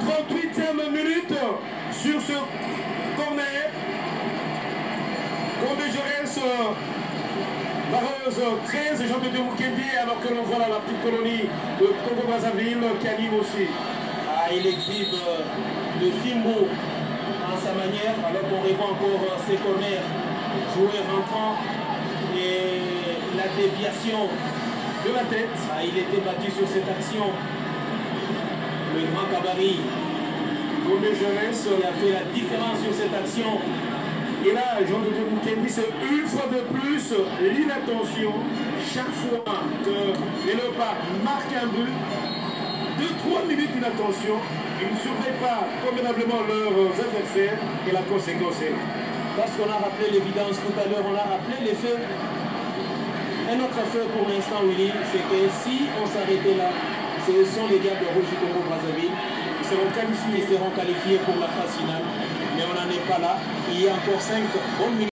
38e minute sur ce corner. Condé Jaurès, Barreuse 13, Jean de Moukendi, alors que l'on voit là la petite colonie de Congo-Brazzaville qui anime aussi. Ah, il exhibe euh, le Fimbo en sa manière, alors qu'on revoit encore ses corners, jouer rentrant et la déviation De la tête, Ah, il était battu sur cette action. Jaurès. qui a fait la différence sur cette action. Et là, Jean de Moukendi, c'est une fois de plus l'inattention. Chaque fois que les Léopards marquent un but, 2-3 minutes d'inattention, ils ne surveillent pas convenablement leurs adversaires et la conséquence est Parce qu'on a rappelé l'évidence tout à l'heure, on a rappelé les faits. Un autre fait pour l'instant, Willy, c'est que si on s'arrêtait là, ce sont les gars de Rouge Congo Brazzaville Ils seront qualifiés. qui seront qualifiés pour la phase finale. Mais on n'en est pas là. Il y a encore 5 bonnes.